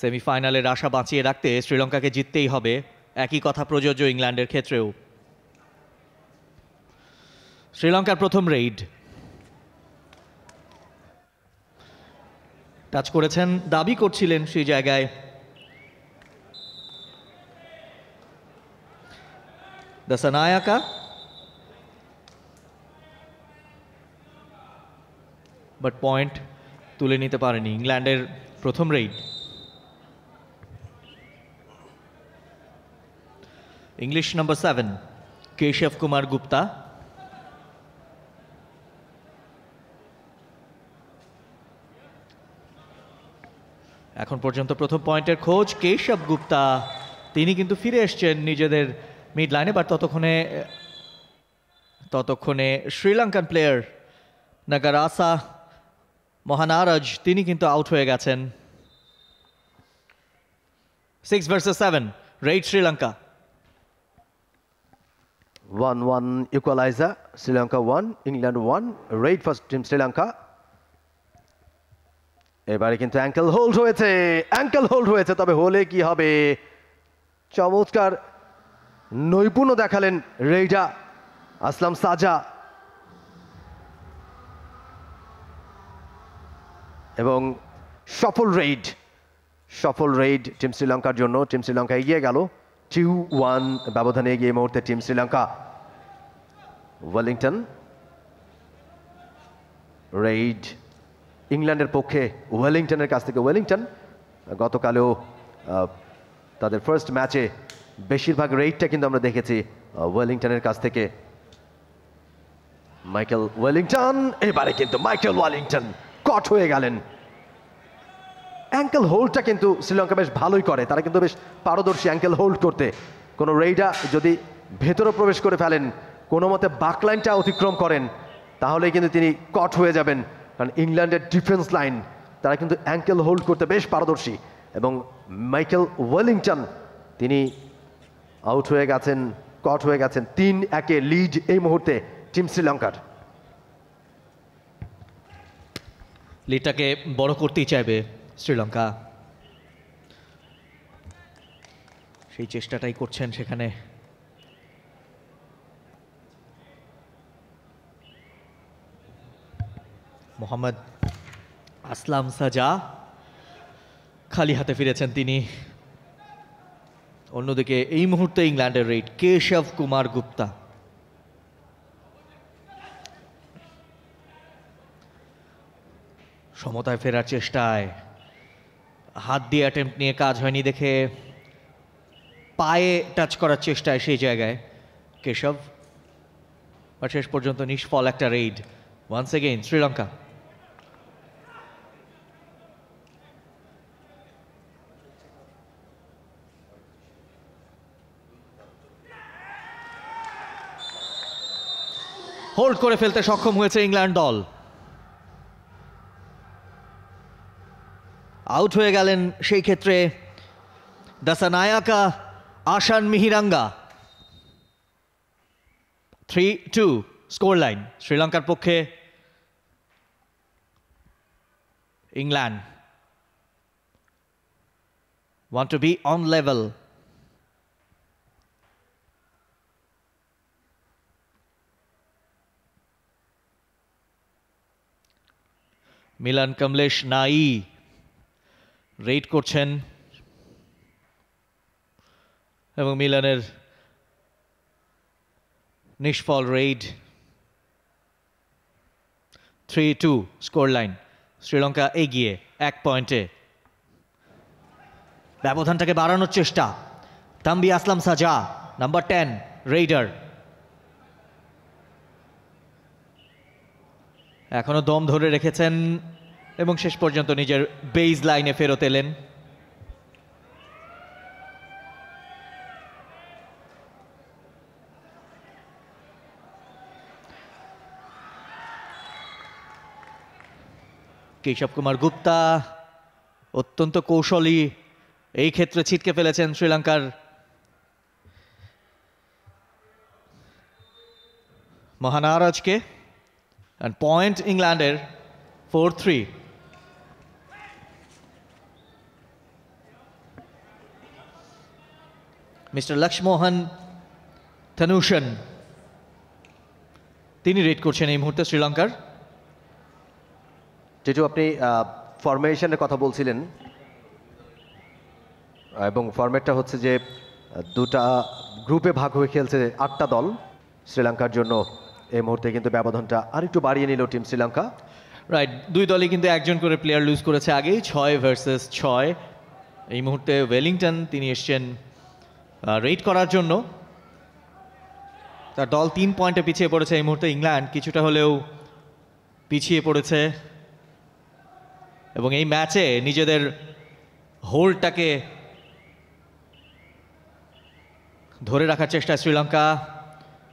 সেমিফাইনালের আশা বাঁচিয়ে রাখতে শ্রীলঙ্কাকে জিততেই হবে। একই কথা প্রযোজ্য ইংল্যান্ডের ক্ষেত্রেও। শ্রীলঙ্কার প্রথম রেইড। টাচ করেছেন, দাবি করছিলেন সেই জায়গায়। দাসানায়াকা বাট পয়েন্ট তুলে নিতে পারেনি ইংল্যান্ডের প্রথম raid. English number seven Keshav Kumar Gupta এখন পর্যন্ত প্রথম পয়েন্টের খোঁজ কেশব গুপ্তা। তিনি কিন্তু ফিরে এসছেন নিজেদের মিড লাইনে বাট ততক্ষণে ততক্ষণে শ্রীলঙ্কান প্লেয়ার নাগারাসা মহানারাজ তিনি কিন্তু আউট হয়ে গেছেন। Six versus seven raid Sri Lanka one one equaliser Sri Lanka one England one raid first team Sri Lanka এবারে কিন্তু অ্যাঙ্কেল হোল্ড হয়েছে অ্যাঙ্কেল হোল্ড হয়েছে, তবে হলে কি হবে? চমৎকার নৈপুণ্য দেখালেন রেইডা আসলাম সাজা। এবং সফল রেইড সফল রেইড টিম শ্রীলঙ্কার জন্য টিম শ্রীলঙ্কা এগিয়ে গেল। টু ওয়ান ব্যবধানে এগিয়ে মুহূর্তে টিম শ্রীলঙ্কা। ওয়েলিংটন রেইড ইংল্যান্ডের পক্ষে ওয়েলিংটনের কাছ থেকে। ওয়েলিংটন গতকালেও তাদের ফার্স্ট ম্যাচে বেশিরভাগ রেইডটা কিন্তু আমরা দেখেছি ওয়েলিংটনের কাছ থেকে। মাইকেল ওয়েলিংটন এবারে কিন্তু মাইকেল ওয়েলিংটন কট হয়ে গেলেন। অ্যাঙ্কেল হোল্ডটা কিন্তু শ্রীলঙ্কা বেশ ভালোই করে। তারা কিন্তু বেশ পারদর্শী অ্যাঙ্কেল হোল্ড করতে। কোনো রেইডা যদি ভেতরে প্রবেশ করে ফেলেন, কোনো মতে বাকলাইনটা অতিক্রম করেন, তাহলেই কিন্তু তিনি কট হয়ে যাবেন। কারণ ইংল্যান্ডের ডিফেন্স লাইন তারা কিন্তু অ্যাঙ্কেল হোল্ড করতে বেশ পারদর্শী। এবং মাইকেল ওয়েলিংটন, তিনি আউট হয়ে গেছেন কট হয়ে গেছেন তিন একে লিড এই মুহূর্তে টিম শ্রীলঙ্কার। লিডটাকে বড় করতেই চাইবে। শ্রীলঙ্কা। সেই চেষ্টাটাই করছেন সেখানে। মোহাম্মদ আসলাম সাজা। খালি হাতে ফিরেছেন তিনি। অন্যদিকে এই মুহূর্তে ইংল্যান্ডের রেড কেশব কুমার গুপ্তা। সমতায় ফেরার চেষ্টায় হাত দিয়ে অ্যাটেম্প নিয়ে কাজ হয়নি দেখে পায়ে টাচ করার চেষ্টায় সেই জায়গায়। কেশব আর শেষ পর্যন্ত নিষ্ফল একটা raid once again Sri Lanka. Hold করে ফেলতে সক্ষম হয়েছে ইংল্যান্ড দল। আউট হয়ে গেলেন সেই ক্ষেত্রে Dasanayaka Ashan Mihiranga. Three two score line শ্রীলঙ্কার পক্ষে England. Want to be on level Milan Kamlesh নাই রেড করছেন এবং মিলানের নিষ্ফল raid three two score line Sri Lanka এগিয়ে এক পয়েন্টে। ব্যবধানটাকে বাড়ানোর চেষ্টা। তাম্বি আসলাম সাজা, নাম্বার টেন, রেইডার। এখনও দম ধরে রেখেছেন এবং শেষ পর্যন্ত নিজের বেইজ লাইনে ফেরত এলেন। কেশব কুমার গুপ্তা, অত্যন্ত কৌশলী, এই ক্ষেত্রে ছিটকে ফেলেছেন শ্রীলঙ্কার। মহানারাজকে পয়েন্ট ইংল্যান্ডের four three mister Lakshmohan Dhanushan তিনি রেড করছেন এই মুহূর্তে শ্রীলঙ্কার। যেটু আপনি ফরমেশনের কথা বলছিলেন এবং ফরম্যাটটা হচ্ছে যে দুটা গ্রুপে ভাগ হয়ে খেলছে আটটা দল শ্রীলঙ্কার জন্য। এই মুহূর্তে কিন্তু ব্যবধানটা আরেকটু বাড়িয়ে নিল টিম শ্রীলঙ্কা। রাইট দুই দলই কিন্তু একজন করে প্লেয়ার লুজ করেছে আগেই ছয় ভার্সেস ছয়। এই মুহূর্তে ওয়েলিংটন তিনি এসছেন রেড করার জন্য। তার দল তিন পয়েন্টে পিছিয়ে পড়েছে এই মুহূর্তে ইংল্যান্ড। কিছুটা হলেও পিছিয়ে পড়েছে। এবং এই ম্যাচে নিজেদের হোল্ডটাকে ধরে রাখার চেষ্টা শ্রীলঙ্কা।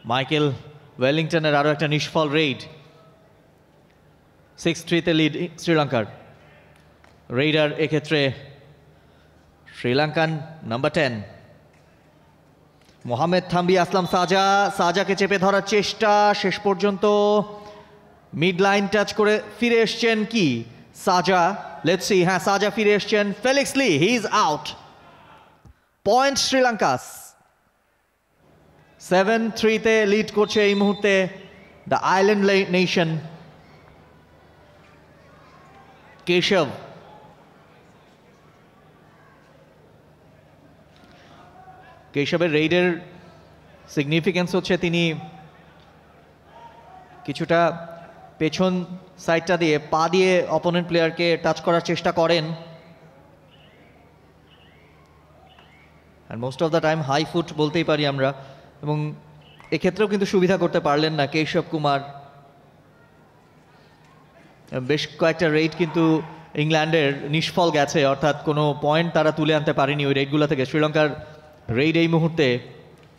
মাইকেল ওয়েলিংটনের আরও একটা নিষ্ফল রেইড সিক্স থ্রিতে লিড শ্রীলঙ্কার। রেইডার এক্ষেত্রে শ্রীলঙ্কান নাম্বার টেন মোহাম্মদ থাম্বি, আসলাম সাজা। সাজাকে চেপে ধরার চেষ্টা, শেষ পর্যন্ত মিড লাইন টাচ করে ফিরে এসছেন কি? সাজা লেটস হ্যাঁ সাজা ফিরে এসছেন Felix Lee he is out point Sri Lanka's seven থ্রিতে লিড করছে এই মুহূর্তে দ্য আইল্যান্ড নেশন কেশব। কেশবের রেইডের সিগনিফিকেন্স হচ্ছে তিনি কিছুটা পেছন সাইডটা দিয়ে, পা দিয়ে অপোনেন্ট প্লেয়ারকে টাচ করার চেষ্টা করেন। আর most of the time high foot বলতেই পারি আমরা। এবং এক্ষেত্রেও কিন্তু সুবিধা করতে পারলেন না কেশব কুমার। বেশ কয়েকটা রেড কিন্তু ইংল্যান্ডের নিষ্ফল গেছে, অর্থাৎ কোনো পয়েন্ট তারা তুলে আনতে পারেনি ওই রেডগুলো থেকে। শ্রীলঙ্কার রেড এই মুহূর্তে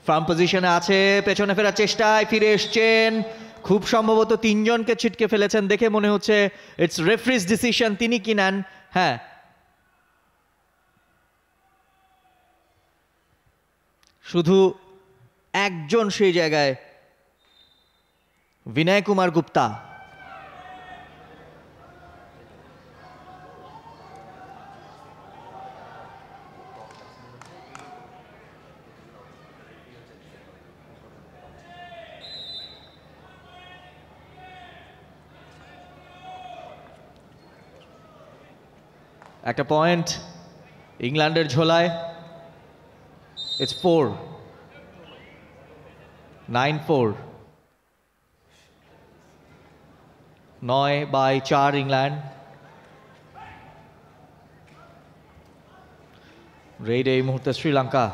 ফার্ম পজিশনে আছে, পেছনে ফেরার চেষ্টায় ফিরে এসছেন। খুব সম্ভবত তিনজনকে ছিটকে ফেলেছেন দেখে মনে হচ্ছে ইটস রেফ্রিজ ডিসিশন তিনি কি নেন? হ্যাঁ। শুধু একজন সেই জায়গায়, বিনয় কুমার গুপ্তা। একটা পয়েন্ট ইংল্যান্ডের ঝোলায় ইটস ফোর নাইন ফোর নয় বাই চার ইংল্যান্ড রেড এই মুহূর্তে শ্রীলঙ্কা,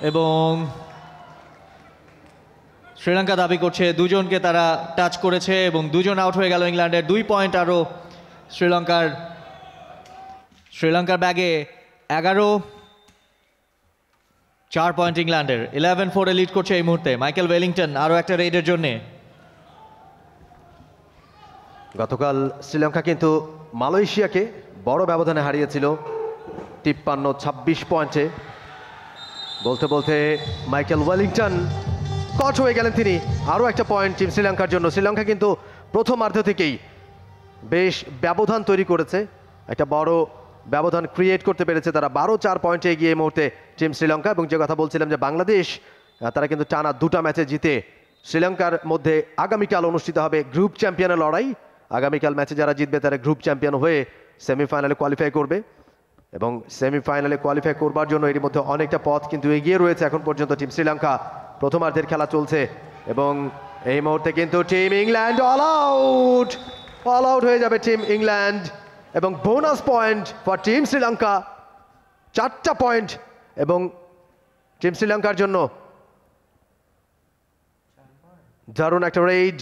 এবং শ্রীলঙ্কা দাবি করছে দুজনকে তারা টাচ করেছে এবং দুজন আউট হয়ে গেল ইংল্যান্ডের দুই পয়েন্ট আরও শ্রীলঙ্কার শ্রীলঙ্কার ব্যাগে এগারো, চার পয়েন্ট ইংল্যান্ডের ইলেভেন ফোরে লিড করছে এই মুহূর্তে। মাইকেল ওয়েলিংটন আরও একটা রেডের জন্যে। গতকাল শ্রীলঙ্কা কিন্তু মালয়েশিয়াকে বড় ব্যবধানে হারিয়েছিল, তিপ্পান্ন, ছাব্বিশ পয়েন্টে। বলতে বলতে মাইকেল ওয়েলিংটন কট হয়ে গেলেন তিনি আরও একটা পয়েন্ট টিম শ্রীলঙ্কার জন্য। শ্রীলঙ্কা কিন্তু প্রথমার্ধ থেকেই বেশ ব্যবধান তৈরি করেছে, একটা বড় ব্যবধান ক্রিয়েট করতে পেরেছে। তারা বারো, চার পয়েন্টে এগিয়ে এই মুহূর্তে টিম শ্রীলঙ্কা এবং যে কথা বলছিলাম যে বাংলাদেশ তারা কিন্তু টানা দুটা ম্যাচে জিতে শ্রীলঙ্কার মধ্যে আগামীকাল অনুষ্ঠিত হবে গ্রুপ চ্যাম্পিয়নের লড়াই। আগামীকাল ম্যাচে যারা জিতবে, তারা গ্রুপ চ্যাম্পিয়ন হয়ে সেমিফাইনালে কোয়ালিফাই করবে। এবং সেমিফাইনালে কোয়ালিফাই করবার জন্য এর মধ্যে অনেকটা পথ কিন্তু এগিয়ে রয়েছে এখন পর্যন্ত টিম শ্রীলঙ্কা। প্রথমার্ধের খেলা চলছে এবং এই মুহূর্তে কিন্তু team England all out all out হয়ে যাবে টিম ইংল্যান্ড এবং bonus point for team Sri Lanka চারটা পয়েন্ট এবং টিম শ্রীলঙ্কার জন্য দারুণ একটা রেড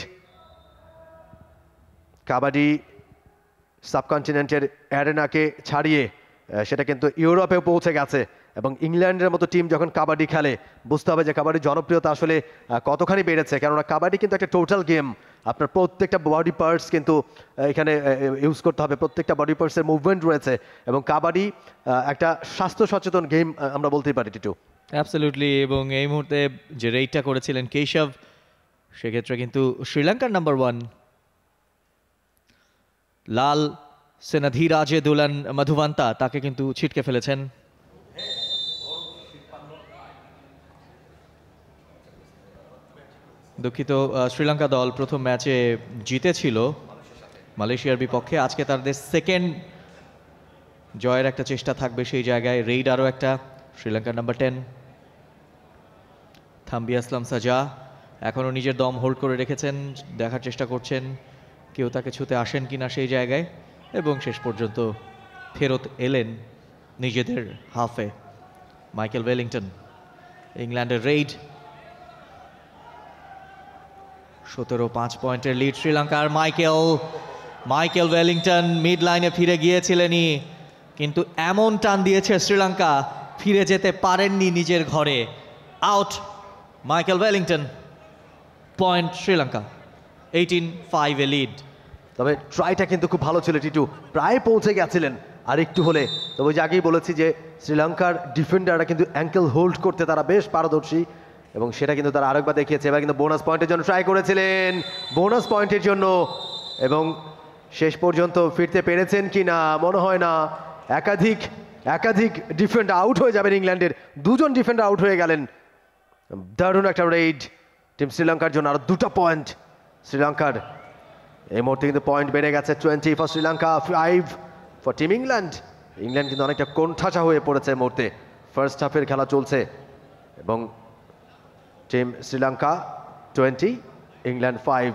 কাবাডি সাবকন্টিনেন্টের অ্যারেনাকে ছাড়িয়ে সেটা কিন্তু ইউরোপেও পৌঁছে গেছে এবং ইংল্যান্ডের মতো টিম যখন কাবাডি খেলে, বুঝতে হবে যে কাবাডির জনপ্রিয়তা আসলে কতখানি বেড়েছে। কেননা কাবাডি কিন্তু একটা টোটাল গেম আপনার প্রত্যেকটা বডি পার্টস কিন্তু এখানে ইউজ করতে হবে। প্রত্যেকটা বডি পার্টসের মুভমেন্ট রয়েছে এবং কাবাডি একটা স্বাস্থ্য সচেতন গেম আমরা বলতেই পারি, টিটু। অ্যাবসলিউটলি এবং এই মুহূর্তে যে রেইডটা করেছিলেন কেশব, সেক্ষেত্রে কিন্তু শ্রীলঙ্কার নাম্বার ওয়ান লাল সেনাধিরাজে দুলান মধুবান্তা, তাকে কিন্তু ছিটকে ফেলেছেন। দুঃখিত শ্রীলঙ্কা দল প্রথম ম্যাচে জিতেছিল মালয়েশিয়ার বিপক্ষে। আজকে তাদের সেকেন্ড জয়ের একটা চেষ্টা থাকবে সেই জায়গায়। রেইড আরও একটা, শ্রীলঙ্কার নাম্বার টেন থাম্বি আসলাম সাজা। এখনও নিজের দম হোল্ড করে রেখেছেন, দেখার চেষ্টা করছেন, কেউ তাকে ছুতে আসেন কিনা সেই জায়গায়। এবং শেষ পর্যন্ত ফেরত এলেন নিজেদের হাফে, মাইকেল ওয়েলিংটন, ইংল্যান্ডের রেইড সতেরো পাঁচ পয়েন্টের লিড শ্রীলঙ্কার মাইকেল মাইকেল ওয়েলিংটন মিড লাইনে ফিরে গিয়েছিলেনই, কিন্তু এমন টান দিয়েছে শ্রীলঙ্কা, ফিরে যেতে পারেননি নিজের ঘরে। Out Michael Wellington point Sri Lanka eighteen ফাইভে লিড তবে ট্রাইটা কিন্তু খুব ভালো ছিল, টিটু। প্রায় পৌঁছে গেছিলেন, আর একটু হলে। তবে যে আগেই বলেছি যে, শ্রীলঙ্কার ডিফেন্ডাররা কিন্তু অ্যাঙ্কেল হোল্ড করতে তারা বেশ পারদর্শী। এবং সেটা কিন্তু তারা আরেকবার দেখিয়েছে। এবার কিন্তু বোনাস পয়েন্টের জন্য ট্রাই করেছিলেন। বোনাস পয়েন্টের জন্য। এবং শেষ পর্যন্ত ফিরতে পেরেছেন কি না মনে হয় না। একাধিক একাধিক ডিফেন্ডার আউট হয়ে যাবেন ইংল্যান্ডের। দুজন ডিফেন্ডার আউট হয়ে গেলেন। দারুণ একটা রেড টিম শ্রীলঙ্কার জন্য। আর দুটো পয়েন্ট শ্রীলঙ্কার। এই মুহূর্তে কিন্তু পয়েন্ট বেড়ে গেছে। Twenty for Sri Lanka five for team England England কিন্তু অনেকটা কোণঠাসা হয়ে পড়েছে এই মুহূর্তে। ফার্স্ট হাফের খেলা চলছে। এবং team Sri Lanka twenty England five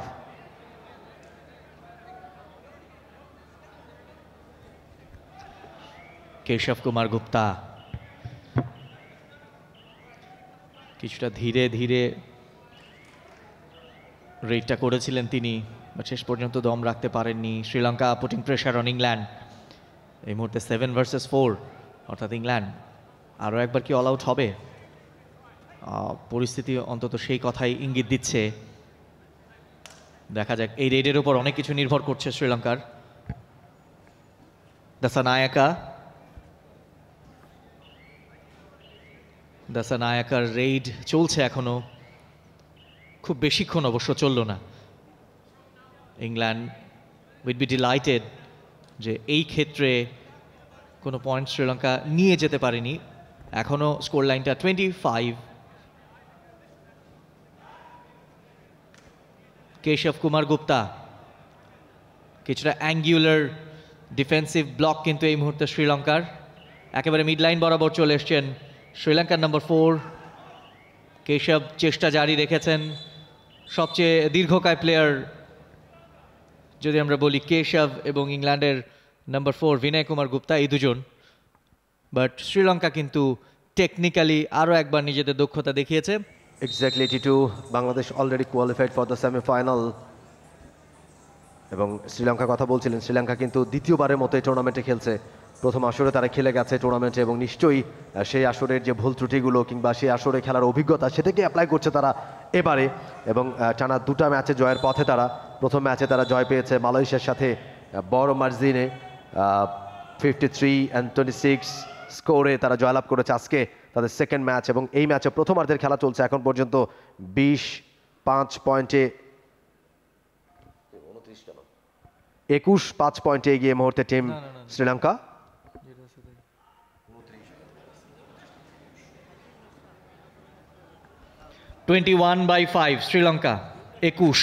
Keshav Kumar Gupta কিছুটা ধীরে ধীরে রেটটা করেছিলেন তিনি শেষ পর্যন্ত দম রাখতে পারেননি। Sri Lanka putting pressure on England এই মুহূর্তে সেভেন ভার্সেস ফোর অর্থাৎ ইংল্যান্ড আরও একবার কি অল আউট হবে? পরিস্থিতি অন্তত সেই কথাই ইঙ্গিত দিচ্ছে। দেখা যাক, এই রেডের উপর অনেক কিছু নির্ভর করছে শ্রীলঙ্কার। দাসানায়াকা। দাসানায়াকার রেইড চলছে এখনও। খুব বেশিক্ষণ অবশ্য চলল না। ইংল্যান্ড উইড বি ডিলাইটেড যে এই ক্ষেত্রে কোনো পয়েন্ট শ্রীলঙ্কা নিয়ে যেতে পারেনি। এখনও স্কোর লাইনটা টোয়েন্টি ফাইভ কেশব কুমার গুপ্তা কিছুটা অ্যাঙ্গুলার ডিফেন্সিভ ব্লক কিন্তু এই মুহূর্তে শ্রীলঙ্কার একেবারে মিড লাইন বরাবর চলে এসছেন শ্রীলঙ্কার নম্বর ফোর কেশব চেষ্টা জারি রেখেছেন। সবচেয়ে দীর্ঘকায় প্লেয়ার যদি আমরা বলি কেশব এবং ইংল্যান্ডের নাম্বার ফোর বিনয় কুমার গুপ্তা এই দুজন। বাট শ্রীলঙ্কা কিন্তু টেকনিক্যালি আরও একবার নিজেদের দক্ষতা দেখিয়েছে। Exactly T two Bangladesh already qualified for the semifinal এবং শ্রীলঙ্কার কথা বলছিলেন, শ্রীলঙ্কা কিন্তু দ্বিতীয়বারের মতো এই টুর্নামেন্টে খেলছে। প্রথম আসরে তারা খেলে গেছে টুর্নামেন্টে এবং নিশ্চয়ই সেই আসরের যে ভুল ত্রুটিগুলো কিংবা সেই আসরে খেলার অভিজ্ঞতা সেটাকে অ্যাপ্লাই করছে তারা এবারে। এবং টানা দুটা ম্যাচে জয়ের পথে তারা, প্রথম ম্যাচে তারা জয় পেয়েছে মালয়েশিয়ার সাথে বড় মার্জিনে fifty three and twenty six স্কোরে তারা জয়লাভ করেছে আজকে তাদের সেকেন্ড ম্যাচ এবং এই ম্যাচে প্রথমার্ধের খেলা চলছে এখন পর্যন্ত বিশ পাঁচ পয়েন্টে একুশ পাঁচ পয়েন্টে এগিয়ে মুহূর্তে team Sri Lanka. Twenty one by five Sri Lanka একুশ।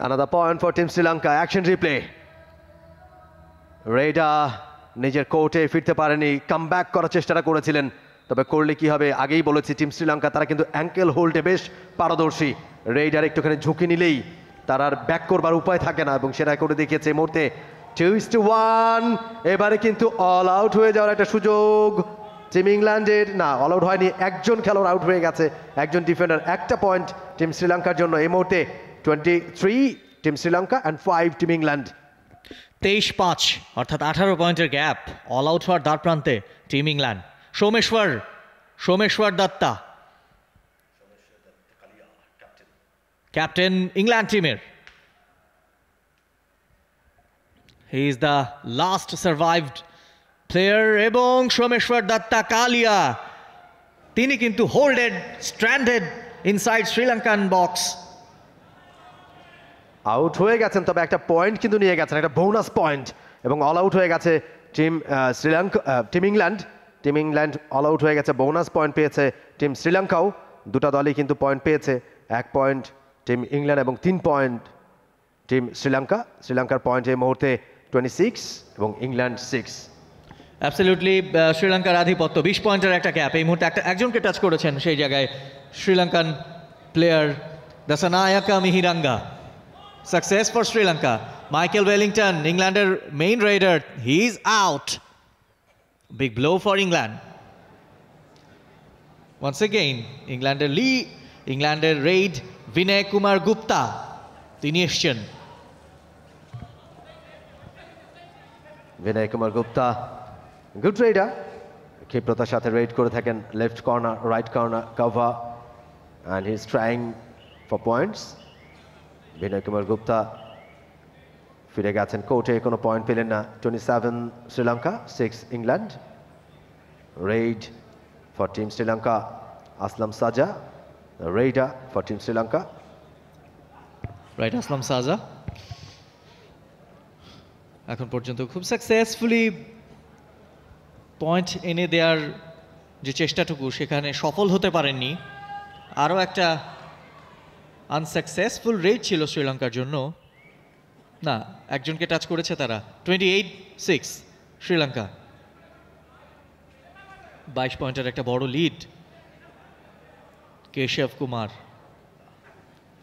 Another point for Team Sri Lanka. Action replay. রেডা নিজের কোর্টে ফিরতে পারেনি। কাম ব্যাক করার চেষ্টাটা করেছিলেন। তবে করলে কি হবে? আগেই বলেছি টিম শ্রীলঙ্কা তারা কিন্তু অ্যাঙ্কেল হোল্ডে বেশ পারদর্শী। রেডার একটুখানি ঝুঁকি নিলেই তার আর ব্যাক করবার উপায় থাকে না এবং সেটা করে দেখিয়েছে এই মুহূর্তে। টুইস্ট ওয়ান এবারে কিন্তু অল আউট হয়ে যাওয়ার একটা সুযোগ। টিম ইংল্যান্ডের না অল আউট হয়নি। একজন খেলোয়াড় আউট হয়ে গেছে। একজন ডিফেন্ডার একটা পয়েন্ট টিম শ্রীলঙ্কার জন্য এই মুহূর্তে। Twenty three team Sri Lanka and five team England তেইশ পাঁচ, অর্থাৎ আঠারো পয়েন্টের গ্যাপ অল আউট হওয়ার দ্বার প্রান্তে team England Someshwar Someshwar Datta. Captain England টিমের he is the last survived player এবং সোমেশ্বর দত্তা কালিয়া। তিনি কিন্তু holded stranded inside Sri Lankan box out হয়ে গেছেন, তবে একটা পয়েন্ট কিন্তু নিয়ে গেছেন, একটা বোনাস পয়েন্ট। এবং অল আউট হয়ে গেছে team Sri Lanka team England. Team England all out হয়ে গেছে, বোনাস পয়েন্ট পেয়েছে টিম শ্রীলঙ্কাও। দুটা দলই কিন্তু পয়েন্ট পেয়েছে, এক পয়েন্ট টিম ইংল্যান্ড এবং তিন পয়েন্ট টিম শ্রীলঙ্কা। শ্রীলঙ্কার পয়েন্ট এই মুহূর্তে টোয়েন্টি সিক্স এবং ইংল্যান্ড সিক্স অ্যাবসলিউটলি শ্রীলঙ্কার আধিপত্য, বিশ পয়েন্টের একটা ক্যাপ এই মুহূর্তে একটা একজনকে টাচ করেছেন সেই জায়গায় Sri Lankan player Dasanayaka Mihiranga success for Sri Lanka Michael Wellington ইংল্যান্ডের main raider he is out big blow for England once again ইংল্যান্ডের লি ইংল্যান্ডের রেইড বিনয় কুমার গুপ্তা তিনি এসছেন বিনয় কুমার গুপ্তা গুড রাইডার ক্ষিপ্রতার সাথে রেড করে থাকেন left corner right corner cover and he is trying for points Vinay Kumar Gupta ফিরে গেছেন কোর্টে, কোনো পয়েন্ট পেলেন না। Twenty seven Sri Lanka six England raid for team Sri Lanka Aslam Saja raider for team Sri Lanka. Right Aslam Saja এখন পর্যন্ত খুব successfully point এনে দেওয়ার যে চেষ্টাটুকু, সেখানে সফল হতে পারেননি। আরও একটা আনসাকসেসফুল রেট ছিল শ্রীলঙ্কার জন্য। না, একজনকে টাচ করেছে তারা। Twenty eight six Sri Lanka. বাইশ পয়েন্টের একটা বড় লিড কেশব কুমার।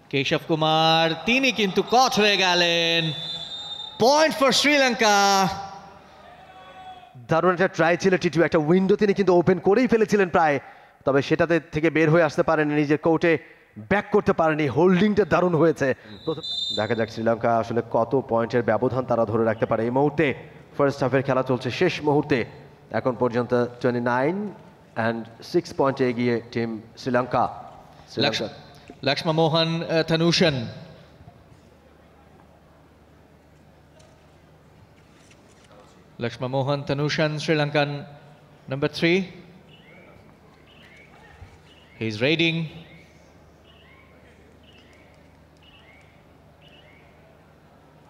কেশব কুমার, তিনি কিন্তু কট হয়ে গেলেন। Point for Sri Lanka. দারুণ একটা ট্রাই ছিল টিটু একটা উইন্ডো তিনি কিন্তু ওপেন করেই ফেলেছিলেন প্রায়। তবে সেটাতে থেকে বের হয়ে আসতে পারেন নিজের কোর্টে ব্যাক করতে পারেনি হোল্ডিংটা দারুণ হয়েছে। দেখা যাক শ্রীলঙ্কা আসলে কত পয়েন্টের ব্যবধান তারা ধরে রাখতে পারে। এই মুহূর্তে ফার্স্ট হাফের খেলা চলছে শেষ মুহূর্তে। এখন পর্যন্ত টোয়েন্টি নাইন অ্যান্ড সিক্স পয়েন্টে এগিয়ে team Sri Lanka. Lakshma Mohan Dhanushan. Lakshma Mohan Tanushan, Sri Lankan, number three. He's raiding.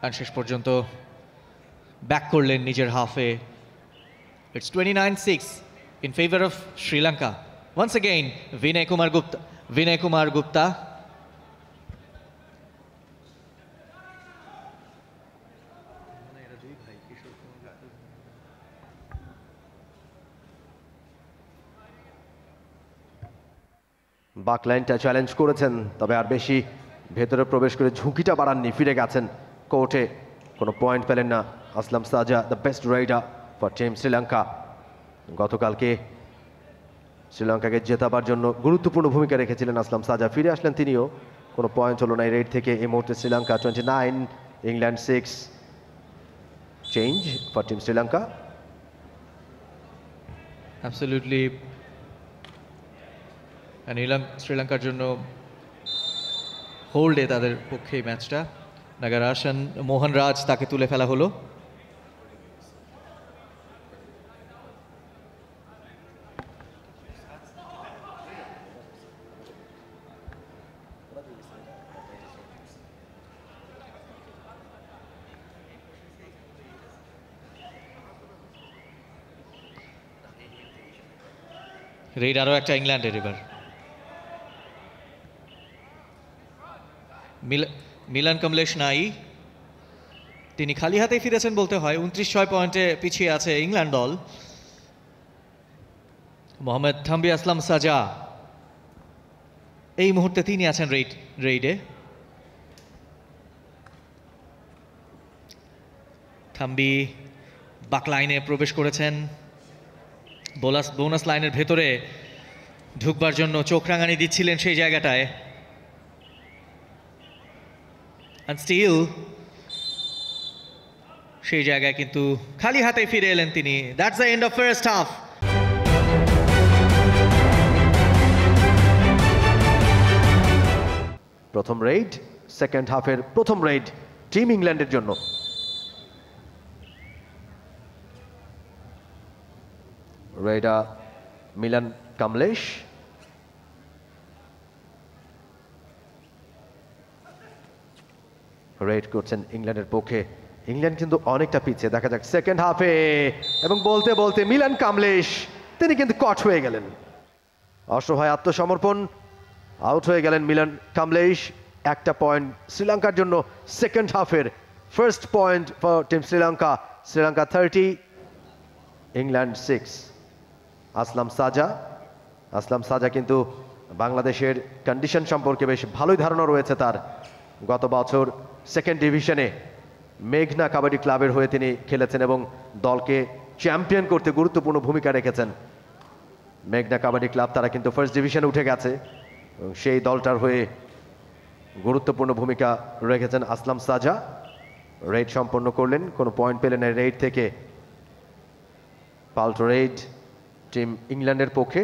আর শেষ পর্যন্ত ব্যাক করলেন নিজের হাফে it's twenty nine six in favour of Sri Lanka once again Vinay Kumar Gupta Vinay Kumar Gupta বাকলাইনটা challenge করেছেন, তবে আর বেশি ভেতরে প্রবেশ করে ঝুঁকিটা বাড়াননি, ফিরে গেছেন। কোর্টে কোনো পয়েন্ট পেলেন না। Aslam Saja the best raider for team Sri Lanka গতকালকে শ্রীলঙ্কাকে জেতাবার জন্য গুরুত্বপূর্ণ ভূমিকা রেখেছিলেন আসলাম সাজা। ফিরে আসলেন তিনিও। কোনো পয়েন্ট হলো না এই রেড থেকে। এই মুহূর্তে Sri Lanka twenty nine England six change for team Sri Lanka absolutely শ্রীলঙ্কার জন্য হোল্ডে তাদের পক্ষে ম্যাচটা নাগারাশন মোহন রাজ তাকে তুলে ফেলা হলো। রেড আরও একটা ইংল্যান্ডের এবার। মিল- মিলান কমলেশ নাই। তিনি খালি হাতেই ফিরেছেন বলতে হয়। উনত্রিশ ছয় পয়েন্টে পিছিয়ে আছে ইংল্যান্ড দল। মোহাম্মদ থাম্বি আসলাম সাজা। এই মুহূর্তে তিনি আছেন রেড রেইডে। থাম্বি বাক লাইনে প্রবেশ করেছেন। বোনাস বোনাস লাইনের ভেতরে ঢুকবার জন্য চোখ রাঙানি দিচ্ছিলেন সেই জায়গাটায়। And স্টিল সেই জায়গায় কিন্তু খালি হাতে ফিরে এলেন তিনি। That's the end of first half প্রথম রেড সেকেন্ড হাফের প্রথম রেড টিম ইংল্যান্ডের জন্য। রেডা মিলান কামলেশ রেড করছেন ইংল্যান্ডের পক্ষে। ইংল্যান্ড কিন্তু অনেকটা পিছিয়ে, দেখা যাক সেকেন্ড হাফে এবং বলতে বলতে মিলান কামলেশ, তিনি কিন্তু কট হয়ে গেলেন। অসহায় আত্মসমর্পণ আউট হয়ে গেলেন মিলান কামলেশ। একটা পয়েন্ট শ্রীলঙ্কার জন্য সেকেন্ড হাফের first point for team Sri Lanka. Sri Lanka thirty England six Aslam Saja. Aslam Saja কিন্তু বাংলাদেশের কন্ডিশন সম্পর্কে বেশ ভালোই ধারণা রয়েছে তার। গত বছর সেকেন্ড ডিভিশনে মেঘনা কাবাডি ক্লাবের হয়ে তিনি খেলেছেন এবং দলকে চ্যাম্পিয়ন করতে গুরুত্বপূর্ণ ভূমিকা রেখেছেন। মেঘনা কাবাডি ক্লাব তারা কিন্তু ফার্স্ট ডিভিশনে উঠে গেছে সেই দলটার হয়ে গুরুত্বপূর্ণ ভূমিকা রেখেছেন আসলাম সাজা। রেড সম্পন্ন করলেন, কোনো পয়েন্ট পেলেন না। রেড থেকে পাল্টো রেড টিম ইংল্যান্ডের পক্ষে।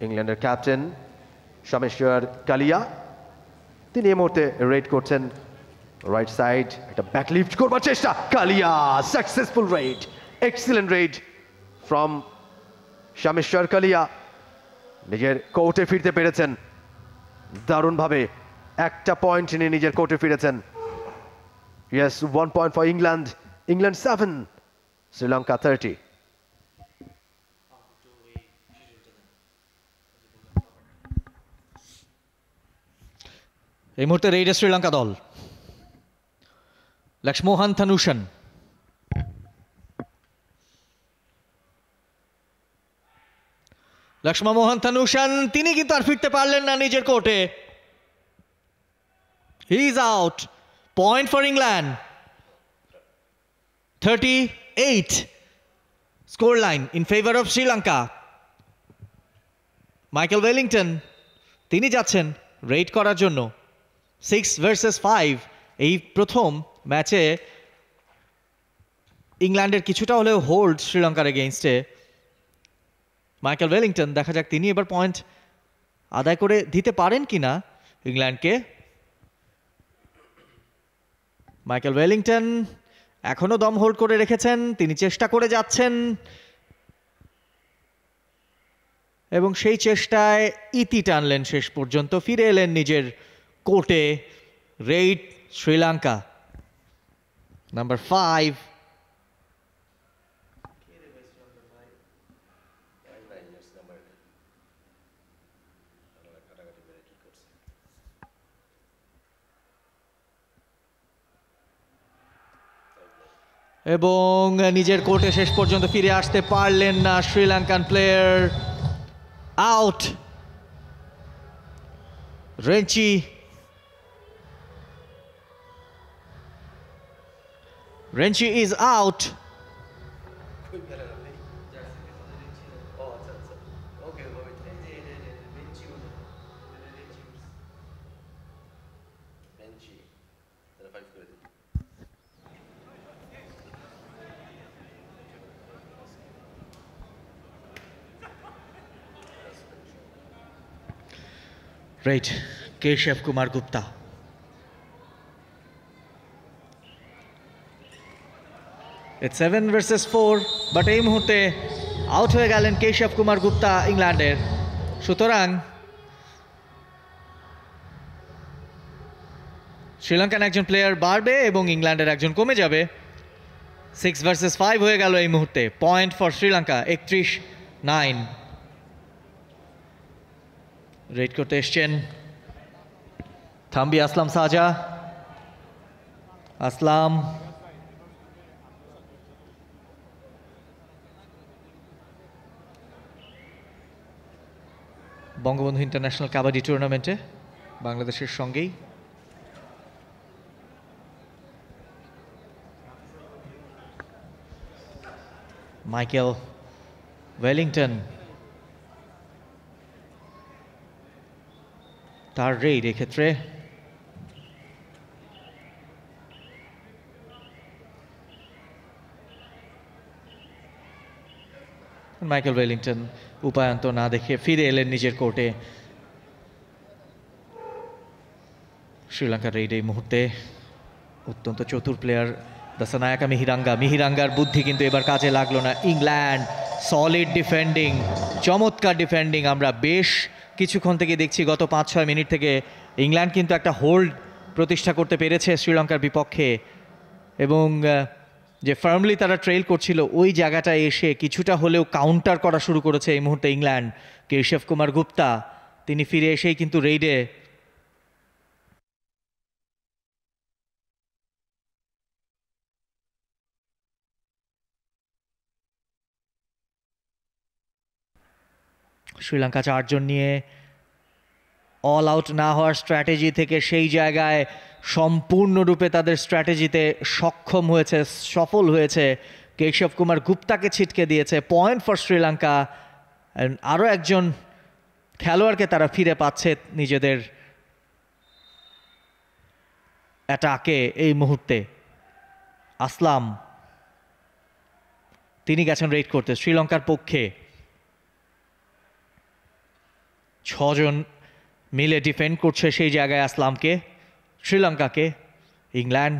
ইংল্যান্ডের ক্যাপ্টেন সমেশ্বর কালিয়া। তিনি এই মুহূর্তে রেড করছেন রাইট সাইড একটা ব্যাকলিফট করবার চেষ্টা। Kalia successful raid excellent raid from Shameshwar Kalia. নিজের কোর্টে ফিরতে পেরেছেন। দারুণভাবে একটা পয়েন্ট নিয়ে নিজের কোর্টে ফিরেছেন। Yes one point for England England seven Sri Lanka thirty এই মুহূর্তে রেইডে শ্রীলঙ্কা দল। লক্ষ্মোহন থানুশন। লক্ষ্মণমোহন থানুশন, তিনি কিন্তু আর ফিরতে পারলেন না নিজের কোর্টে। He is out point for England thirty eight score line in favour of Sri Lanka Michael Wellington তিনি যাচ্ছেন রেড করার জন্য। সিক্স ভার্সেস ফাইভ এই প্রথম ম্যাচে ইংল্যান্ডের কিছুটা হলেও হোল্ড শ্রীলঙ্কার এগেইনস্টে মাইকেল ওয়েলিংটন দেখা যাক তিনি এবার পয়েন্ট আদায় করে দিতে পারেন কি না ইংল্যান্ডকে। মাইকেল ওয়েলিংটন এখনও দম হোল্ড করে রেখেছেন, তিনি চেষ্টা করে যাচ্ছেন। এবং সেই চেষ্টায় ইতি টানলেন শেষ পর্যন্ত, ফিরে এলেন নিজের কোর্টে রেইড শ্রীলঙ্কা। নাম্বার ফাইভ এবং নিজের কোর্টে শেষ পর্যন্ত ফিরে আসতে পারলেন না শ্রীলঙ্কান প্লেয়ার আউট রেঞ্চি রেঞ্চি is out right Keshav Kumar Gupta it's seven versus four but এই মুহূর্তে আউট হয়ে গেলেন কেশব কুমার গুপ্তা ইংল্যান্ডের। সুতরাং শ্রীলঙ্কান একজন প্লেয়ার বাড়বে এবং ইংল্যান্ডের একজন কমে যাবে। সিক্স ভার্সেস ফাইভ হয়ে গেল এই মুহূর্তে। পয়েন্ট ফর শ্রীলঙ্কা একত্রিশ নাইন রেড করতে এসছেন থাম্বি আসলাম সাজা। আসলাম বঙ্গবন্ধু ইন্টারন্যাশনাল কাবাডি টুর্নামেন্টে বাংলাদেশের সঙ্গেই। মাইকেল ওয়েলিংটন তার রেড এক্ষেত্রে। মাইকেল ওয়েলিংটন উপায়ন্ত না দেখে ফিরে এলেন নিজের কোর্টে। শ্রীলঙ্কার রেড এই মুহূর্তে অত্যন্ত চতুর প্লেয়ার দাসানায়াকা মিহিরাঙ্গা। মিহিরাঙ্গার বুদ্ধি কিন্তু এবার কাজে লাগল না। ইংল্যান্ড সলিড ডিফেন্ডিং চমৎকার ডিফেন্ডিং আমরা বেশ কিছুক্ষণ থেকে দেখছি গত পাঁচ ছয় মিনিট থেকে। ইংল্যান্ড কিন্তু একটা হোল্ড প্রতিষ্ঠা করতে পেরেছে শ্রীলঙ্কার বিপক্ষে। এবং যে ফার্মলি তারা ট্রেল করছিল, ওই জায়গাটায় এসে কিছুটা হলেও কাউন্টার করা শুরু করেছে এই মুহূর্তে ইংল্যান্ড। কেশব কুমার গুপ্তা, তিনি ফিরে এসেই কিন্তু রেইডে শ্রীলঙ্কা চারজন নিয়ে অল আউট না হওয়ার স্ট্র্যাটেজি থেকে সেই জায়গায় সম্পূর্ণরূপে তাদের স্ট্র্যাটেজিতে সক্ষম হয়েছে, সফল হয়েছে কেশব কুমার গুপ্তাকে ছিটকে দিয়েছে পয়েন্ট ফর শ্রীলঙ্কা আরও একজন খেলোয়াড়কে তারা ফিরে পাচ্ছে নিজেদের অ্যাটাকে এই মুহূর্তে। আসলাম। তিনি গেছেন রেড করতে, শ্রীলঙ্কার পক্ষে। ছজন মিলে ডিফেন্ড করছে সেই জায়গায় আসলামকে, শ্রীলঙ্কাকে, ইংল্যান্ড।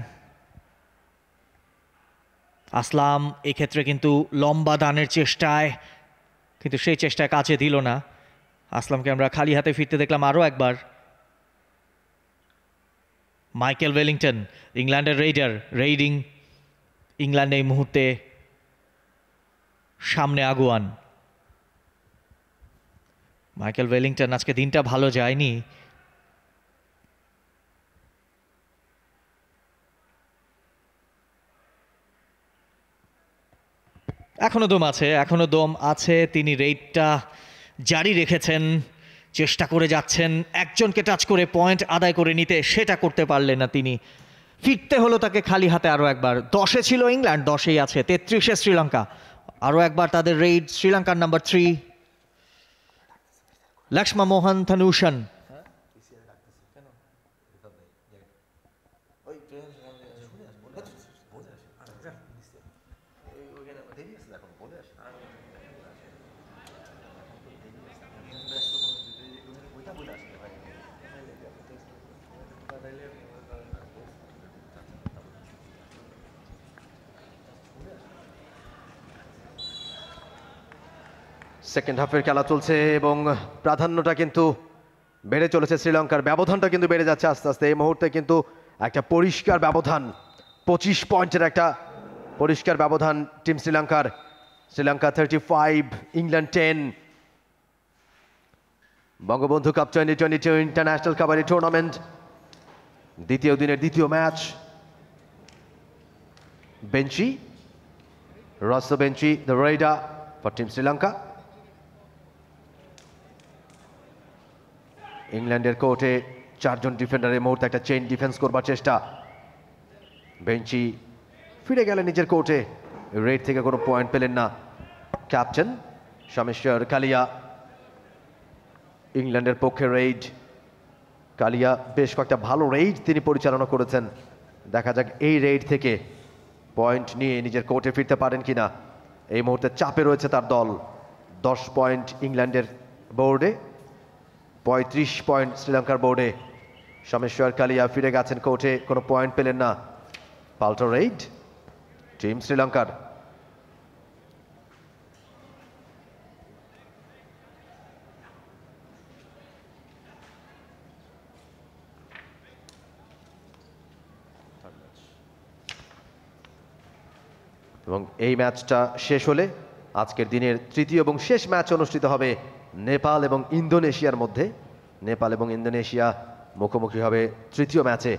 আসলাম এক্ষেত্রে কিন্তু লম্বা দানের চেষ্টায়, কিন্তু সেই চেষ্টায় কাছে দিল না। আসলামকে আমরা খালি হাতে ফিরতে দেখলাম আরও একবার। মাইকেল ওয়েলিংটন, ইংল্যান্ডের রেইডার, রেইডিং, ইংল্যান্ড এই মুহূর্তে সামনে আগুয়ান। মাইকেল ওয়েলিংটন, আজকে দিনটা ভালো যায়নি। এখনও দম আছে, এখনও দম আছে। তিনি রেইডটা জারি রেখেছেন, চেষ্টা করে যাচ্ছেন। একজনকে টাচ করে পয়েন্ট আদায় করে নিতে সেটা করতে পারলেন না তিনি। ফিরতে হলো তাকে খালি হাতে আরও একবার। দশে ছিল ইংল্যান্ড, দশেই আছে, তেত্রিশে শ্রীলঙ্কা। আরও একবার তাদের রেইড শ্রীলঙ্কার number three. Lakshma Mohan Thanushan second হাফের খেলা চলছে এবং প্রাধান্যটা কিন্তু বেড়ে চলেছে শ্রীলঙ্কার। ব্যবধানটা কিন্তু বেড়ে যাচ্ছে আস্তে আস্তে। এই মুহূর্তে কিন্তু একটা পরিষ্কার ব্যবধান, পঁচিশ পয়েন্টের একটা পরিষ্কার ব্যবধান টিম শ্রীলঙ্কার। Sri Lanka thirty five England ten Bangabandhu cup twenty twenty two international kabaddi tournament দ্বিতীয় দিনের দ্বিতীয় ম্যাচ বেঞ্চি রস বেঞ্চি the raider for team Sri Lanka ইংল্যান্ডের কোর্টে চারজন ডিফেন্ডারের মুহূর্তে একটা চেইন ডিফেন্স করবার চেষ্টা। বেঞ্চি ফিরে গেলেন নিজের কোর্টে। রেড থেকে কোনো পয়েন্ট পেলেন না। ক্যাপ্টেন সমেশ্বর কালিয়া ইংল্যান্ডের পক্ষে রেইড কালিয়া বেশ কয়েকটা ভালো রেইড তিনি পরিচালনা করেছেন। দেখা যাক এই রেইড থেকে পয়েন্ট নিয়ে নিজের কোর্টে ফিরতে পারেন কিনা। এই মুহূর্তে চাপে রয়েছে তার দল। দশ পয়েন্ট ইংল্যান্ডের বোর্ডে পঁয়ত্রিশ পয়েন্ট শ্রীলঙ্কার বোর্ডে। সমেশ্বর কালিয়া ফিরে গেছেন কোর্টে, কোনো পয়েন্ট পেলেন না। পাল্টো রেইড, টিম শ্রীলঙ্কার। এবং এই ম্যাচটা শেষ হলে আজকের দিনের তৃতীয় এবং শেষ ম্যাচ অনুষ্ঠিত হবে নেপাল এবং ইন্দোনেশিয়ার মধ্যে। নেপাল এবং ইন্দোনেশিয়া মুখোমুখি হবে তৃতীয় ম্যাচে।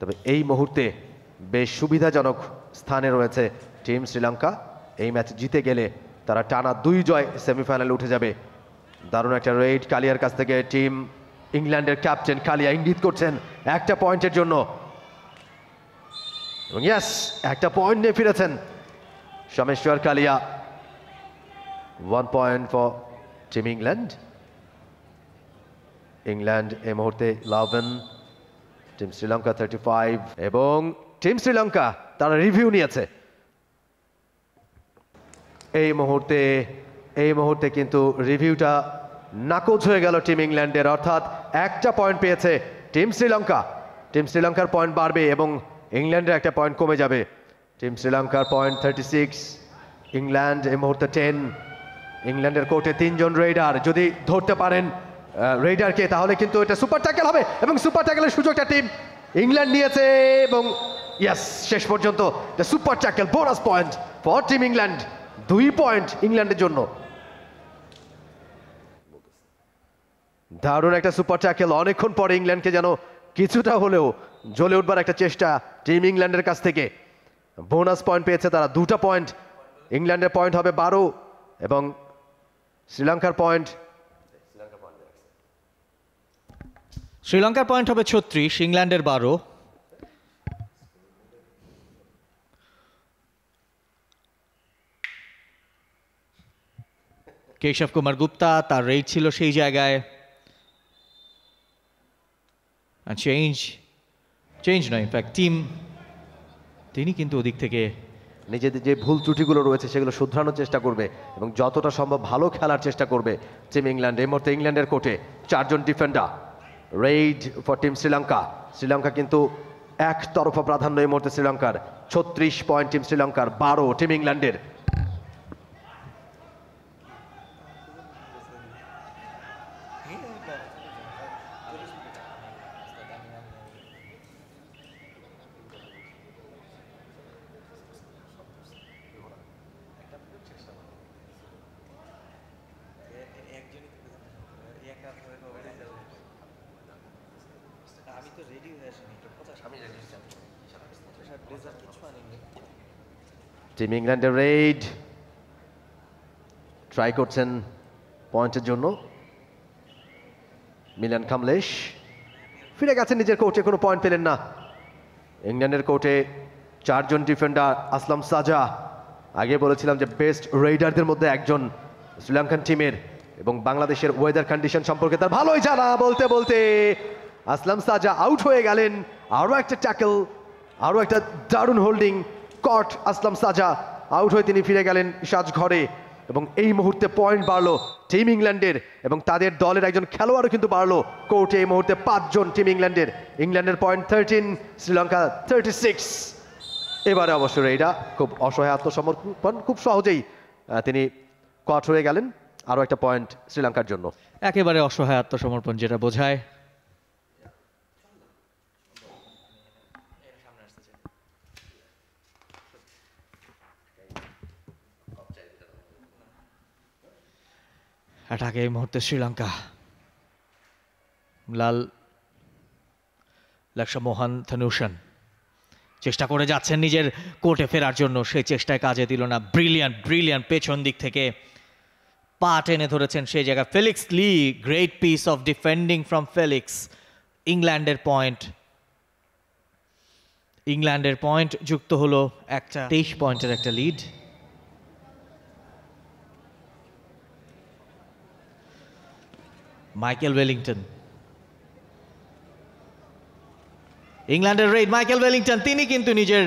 তবে এই মুহূর্তে বেশ সুবিধাজনক স্থানে রয়েছে টিম শ্রীলঙ্কা। এই ম্যাচ জিতে গেলে তারা টানা দুই জয় সেমিফাইনালে উঠে যাবে। দারুণ একটা রেড কালিয়ার কাছ থেকে টিম ইংল্যান্ডের ক্যাপ্টেন কালিয়া ইঙ্গিত করছেন একটা পয়েন্টের জন্য। এবং ইয়াস একটা পয়েন্ট নিয়ে ফিরেছেন। Someshwar Kaliya. One point for team England England এই মুহূর্তে eleven team Sri Lanka thirty five এবং টিম শ্রীলঙ্কা তারা রিভিউ নিয়েছে। এই মুহূর্তে এই মুহূর্তে কিন্তু রিভিউটা নাকচ হয়ে গেল টিম ইংল্যান্ডের অর্থাৎ একটা পয়েন্ট পেয়েছে টিম শ্রীলঙ্কা টিম শ্রীলঙ্কার পয়েন্ট বাড়বে এবং ইংল্যান্ডের একটা পয়েন্ট কমে যাবে। টিম শ্রীলঙ্কার পয়েন্ট থার্টি সিক্স ইংল্যান্ড এই মুহূর্তে টেন ইংল্যান্ডের কোর্টে তিনজন রেডার যদি ধরতে পারেন রেডারকে তাহলে কিন্তু এটা সুপার ট্যাকেল হবে এবং সুপার ট্যাকেলের সুযোগটা টিম ইংল্যান্ড নিয়েছে এবং ইয়াস শেষ পর্যন্ত super tackle bonus point for team England দুই পয়েন্ট ইংল্যান্ডের জন্য। দারুণ একটা সুপার ট্যাকেল অনেকক্ষণ পরে ইংল্যান্ডকে যেন কিছুটা হলেও জ্বলে উঠবার একটা চেষ্টা টিম ইংল্যান্ডের কাছ থেকে। বোনাস পয়েন্ট পেয়েছে তারা, দুটা পয়েন্ট ইংল্যান্ডের পয়েন্ট হবে বারো এবং শ্রীলঙ্কার পয়েন্ট শ্রীলঙ্কার পয়েন্ট হবে ছত্রিশ, ইংল্যান্ডের বারো। কেশব কুমার গুপ্তা, তার রেট ছিল সেই জায়গায়। চেঞ্জ চেঞ্জ নয় ইনফ্যাক্ট টিম তিনি কিন্তু ওদিক থেকে নিজেদের যে ভুল ত্রুটিগুলো রয়েছে সেগুলো শুধরানোর চেষ্টা করবে এবং যতটা সম্ভব ভালো খেলার চেষ্টা করবে টিম ইংল্যান্ড। এই মুহূর্তে ইংল্যান্ডের কোর্টে চারজন defender, raid for team Sri Lanka. Sri Lanka কিন্তু এক একতরফা প্রাধান্য এই মুহূর্তে শ্রীলঙ্কার। ছত্রিশ পয়েন্ট টিম শ্রীলঙ্কার, বারো টিম ইংল্যান্ডের আমি তো রেডি হয়ে আসিনি পঞ্চাশ আমি রেডি ব্লেজার কিছু আনিনি টিম ইংল্যান্ডের রেইড ট্রাই করছেন পয়েন্টের জন্য। মিলান কামলেশ ফিরে গেছেন নিজের কোর্টে কোনো পয়েন্ট পেলেন না। ইংল্যান্ডের কোর্টে চারজন ডিফেন্ডার আসলাম সাজা। আগে বলেছিলাম যে বেস্ট রেইডারদের মধ্যে একজন শ্রীলঙ্কান টিমের এবং বাংলাদেশের ওয়েদার কন্ডিশন সম্পর্কে তার ভালোই জানা। বলতে বলতে আসলাম সাজা আউট হয়ে গেলেন। আরও একটা ট্যাকল আরও একটা দারুণ হোল্ডিং। কট, আসলাম সাজা আউট হয়ে তিনি ফিরে গেলেন সাজ ঘরে। এবং এই মুহূর্তে পয়েন্ট বাড়লো টিম ইংল্যান্ডের এবং তাদের দলের একজন খেলোয়াড়ও কিন্তু বাড়লো। কোর্টে এই মুহূর্তে পাঁচজন টিম ইংল্যান্ডের। ইংল্যান্ডের point thirteen Sri Lanka thirty six এবারে অবশ্য এইটা খুব অসহায় আত্মসমর্পণ, খুব সহজেই তিনি কট হয়ে গেলেন। আরও একটা পয়েন্ট শ্রীলঙ্কার জন্য। একেবারে অসহায় আত্মসমর্পণ যেটা বোঝায়। অ্যাটাকে এই মুহূর্তে শ্রীলঙ্কা। লাল মোহন ধনুষন চেষ্টা করে যাচ্ছেন নিজের কোর্টে ফেরার জন্য। সেই চেষ্টায় কাজে দিল না। ব্রিলিয়ান্ট ব্রিলিয়ান্ট পেছন দিক থেকে পা টেনে ধরেছেন সেই জায়গায় Felix Lee, great piece of defending from Felix. ইংল্যান্ডের পয়েন্ট ইংল্যান্ডের পয়েন্ট যুক্ত হলো একটা তেইশ পয়েন্টের একটা লিড মাইকেল ওয়েলিংটন ইংল্যান্ডের রেড মাইকেল ওয়েলিংটন তিনি কিন্তু নিজের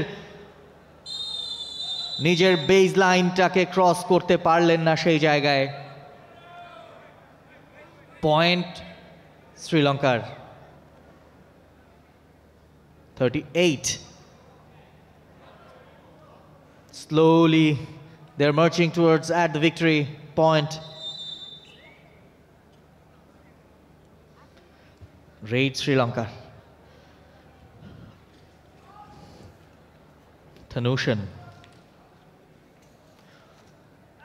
নিজের বেজ লাইনটাকে ক্রস করতে পারলেন না সেই জায়গায়। পয়েন্ট শ্রীলঙ্কার thirty eight slowly they are marching towards at the victory point raid শ্রীলঙ্কার ধনুষন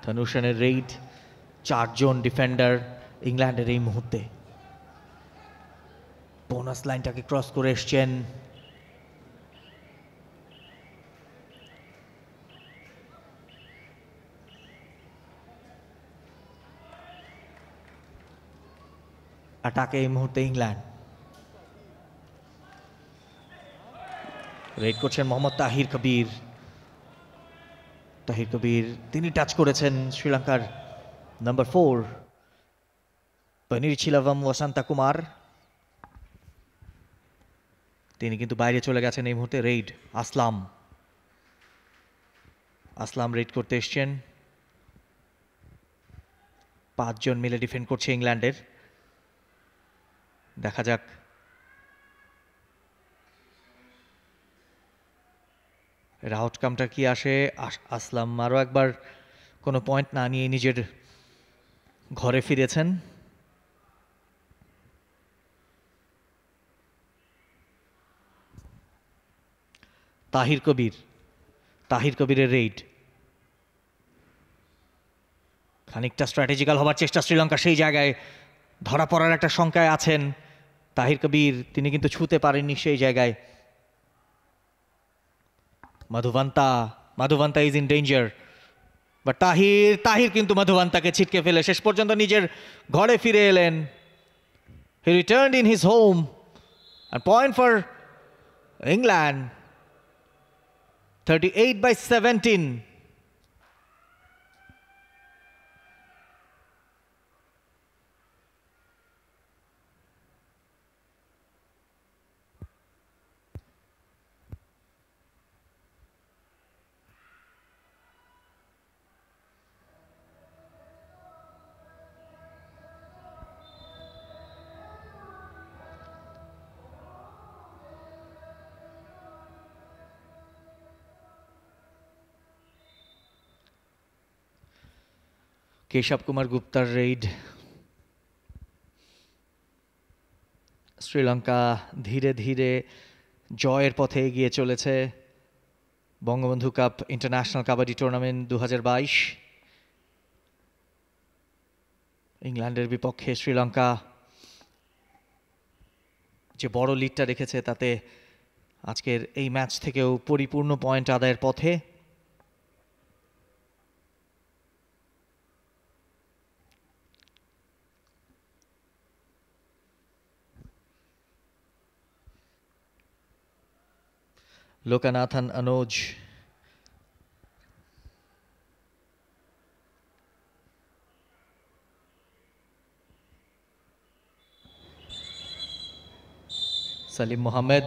ধনুষনের রেইড চারজন ডিফেন্ডার ইংল্যান্ডের এই মুহূর্তে বোনাস লাইনটাকে ক্রস করে এসছেন অ্যাটাকে এই মুহূর্তে ইংল্যান্ড রেড করছেন মোহাম্মদ তাহির কবির। তাহির কবির, তিনি টাচ করেছেন শ্রীলঙ্কার নাম্বার ফোর পনির ছিলাভম ওয়াসান্তা কুমার তিনি কিন্তু বাইরে চলে গেছেন এই মুহূর্তে রেইড আসলাম আসলাম রেড করতে এসছেন। পাঁচজন মিলে ডিফেন্ড করছে ইংল্যান্ডের। দেখা যাক এর আউটকামটা কি আসে? আস- আসলাম। আরও একবার কোনো পয়েন্ট না নিয়ে নিজের ঘরে ফিরেছেন? তাহির কবির। তাহির কবিরের রেইড খানিকটা স্ট্র্যাটেজিক্যাল হবার চেষ্টা শ্রীলঙ্কা সেই জায়গায় ধরা পড়ার একটা শঙ্কায় আছেন। তাহির কবির, তিনি কিন্তু ছুতে পারেননি সেই জায়গায়। Madhuwantha Madhuwantha is in danger বা তাহির তাহির কিন্তু মাধুবান্তাকে ছিটকে ফেলে। শেষ পর্যন্ত নিজের ঘরে ফিরে এলেন। He return in his home point for England thirty eight by seventeen Keshav Kumar গুপ্তার raid Sri Lanka ধীরে ধীরে জয়ের পথে এগিয়ে চলেছে। Bangabandhu cup international kabaddi tournament দু হাজার বাইশ। ইংল্যান্ডের বিপক্ষে শ্রীলঙ্কা যে বড় লিডটা রেখেছে তাতে আজকের এই ম্যাচ থেকেও পরিপূর্ণ পয়েন্ট আদায়ের পথে। Lokanathan Anoj. সালিম মোহাম্মদ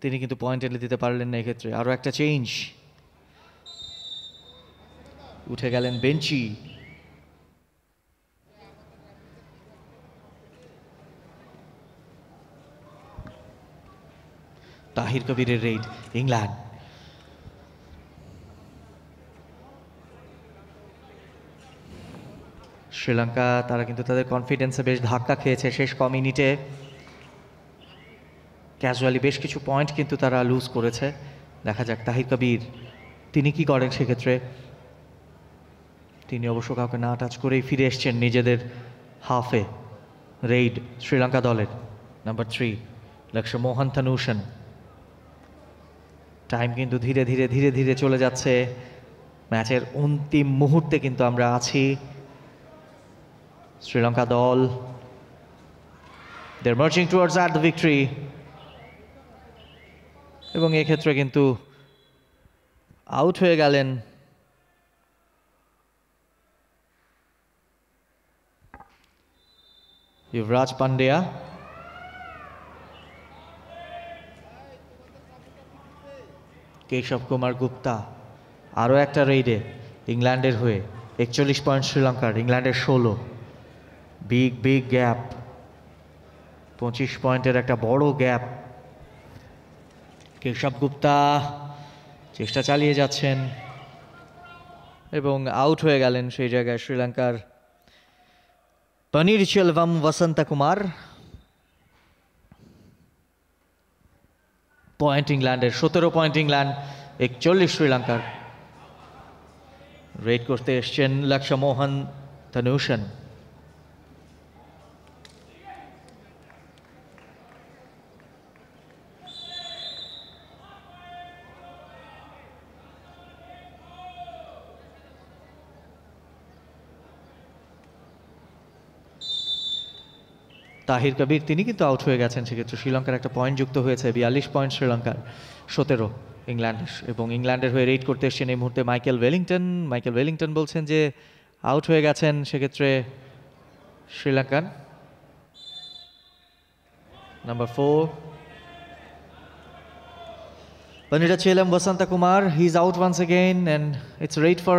তিনি কিন্তু পয়েন্ট এনে দিতে পারলেন না এক্ষেত্রে। আরও একটা চেঞ্জ উঠে গেলেন বেঞ্চি তাহির কবিরের রেইড ইংল্যান্ড শ্রীলঙ্কা তারা কিন্তু তাদের কনফিডেন্সে বেশ ধাক্কা খেয়েছে শেষ ক মিনিটে ক্যাজুয়ালি বেশ কিছু পয়েন্ট কিন্তু তারা লুজ করেছে। দেখা যাক তাহির কবির তিনি কি করেন সেক্ষেত্রে? তিনি অবশ্য কাউকে না টাচ করেই ফিরে এসছেন নিজেদের হাফে রেইড শ্রীলঙ্কা দলের। নাম্বার থ্রি লক্ষ্য মোহন থানুশন টাইম কিন্তু ধীরে ধীরে ধীরে ধীরে চলে যাচ্ছে। ম্যাচের অন্তিম মুহূর্তে কিন্তু আমরা আছি। শ্রীলঙ্কা দল they marching towards are the victory এবং এক্ষেত্রে কিন্তু আউট হয়ে গেলেন। ইউবরাজ পান্ডিয়া কেশব কুমার গুপ্তা। আরও একটা রেইডে ইংল্যান্ডের হয়ে একচল্লিশ পয়েন্ট শ্রীলঙ্কার, ইংল্যান্ডের ষোলো। বিগ বিগ গ্যাপ পঁচিশ পয়েন্টের একটা বড় গ্যাপ কেশব গুপ্তা চেষ্টা চালিয়ে যাচ্ছেন এবং আউট হয়ে গেলেন সেই জায়গায় শ্রীলঙ্কার। পনির চেলভম বসন্ত কুমার পয়েন্ট ইংল্যান্ডের সতেরো পয়েন্ট ইংল্যান্ড একচল্লিশ শ্রীলঙ্কার। রেড করতে এসছেন লক্ষ্যমোহন তনুষন তাহির কবির তিনি কিন্তু আউট হয়ে গেছেন সেক্ষেত্রে শ্রীলঙ্কার একটা পয়েন্ট যুক্ত হয়েছে বিয়াল্লিশ পয়েন্ট শ্রীলঙ্কার সতেরো ইংল্যান্ডের এবং ইংল্যান্ডের হয়ে রেড করতে এসছেন এই মুহূর্তে মাইকেল ওয়েলিংটন মাইকেল ওয়েলিংটন বলছেন যে আউট হয়ে গেছেন সেক্ষেত্রে Sri Lankan number four Panita Chelam Vasanta Kumar, he's out once again, and it's raid for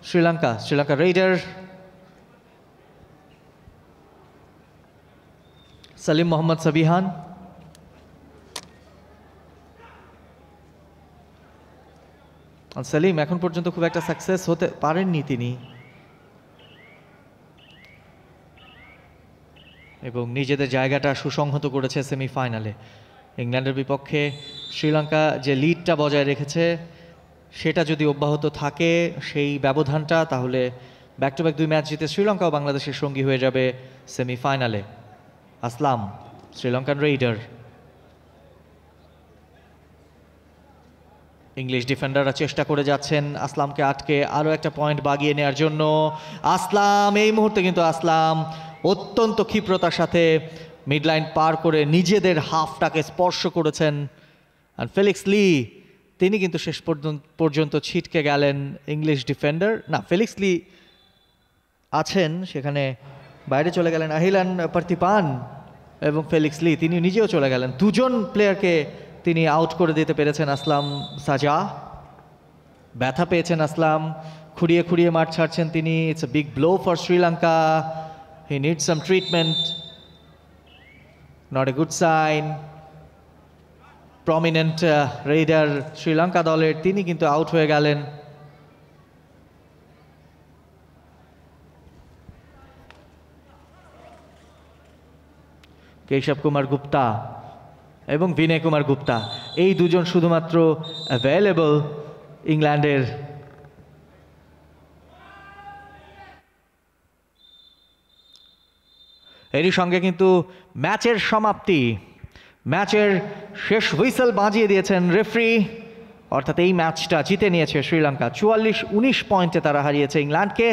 Sri Lanka. Sri Lanka. Mohammad Sabihan. আর সালিম এখন পর্যন্ত খুব একটা সাকসেস হতে পারেননি তিনি। এবং নিজেদের জায়গাটা সুসংহত করেছে সেমিফাইনালে ইংল্যান্ডের বিপক্ষে শ্রীলঙ্কা যে লিডটা বজায় রেখেছে, সেটা যদি অব্যাহত থাকে, সেই ব্যবধানটা, তাহলে ব্যাক টু ব্যাক দুই ম্যাচ জিতে শ্রীলঙ্কা ও বাংলাদেশের সঙ্গী হয়ে যাবে সেমিফাইনালে আসলাম শ্রীলঙ্কান রেইডার ইংলিশ ডিফেন্ডাররা চেষ্টা করে যাচ্ছেন আসলামকে আটকে, আরও একটা পয়েন্ট বাগিয়ে নেওয়ার জন্য। আসলাম, এই মুহূর্তে কিন্তু আসলাম অত্যন্ত ক্ষিপ্রতার সাথে মিডলাইন পার করে নিজেদের হাফটাকে স্পর্শ করেছেন। আর ফেলিক্স লি তিনি কিন্তু শেষ পর্যন্ত পর্যন্ত ছিটকে গেলেন ইংলিশ ডিফেন্ডার না ফেলিক্স লি আছেন সেখানে বাইরে চলে গেলেন আহিলান পার্থিপান এবং ফেলিক্স লি, তিনি নিজেও চলে গেলেন। দুজন প্লেয়ারকে তিনি আউট করে দিতে পেরেছেন আসলাম সাজা। ব্যথা পেয়েছেন আসলাম, খুঁড়িয়ে খুঁড়িয়ে মাঠ ছাড়ছেন তিনি। It's a big blow for Sri Lanka he need some treatment not a good sign prominent raider Sri Lanka দলের, তিনি কিন্তু আউট হয়ে গেলেন। কেশব কুমার গুপ্তা এবং বিনয় কুমার গুপ্তা। এই দুজন শুধুমাত্র অ্যাভেলেবল ইংল্যান্ডের এরই সঙ্গে কিন্তু ম্যাচের সমাপ্তি। ম্যাচের শেষ হুইসেল বাজিয়ে দিয়েছেন রেফরি। অর্থাৎ এই ম্যাচটা জিতে নিয়েছে শ্রীলঙ্কা। চুয়াল্লিশ, উনিশ পয়েন্টে তারা হারিয়েছে ইংল্যান্ডকে।